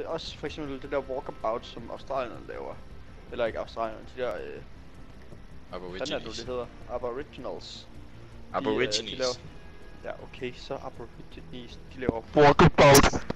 øh, også for eksempel det der walkabout, som australierne laver. Eller ikke australierne, de der, øh, hvad er det, det hedder? Aboriginals. De, øh, Aborigines. De laver, ja, okay, så Aborigines, de laver walkabout